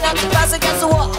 banging out the pass against the wall.